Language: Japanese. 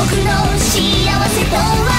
僕の幸せとは？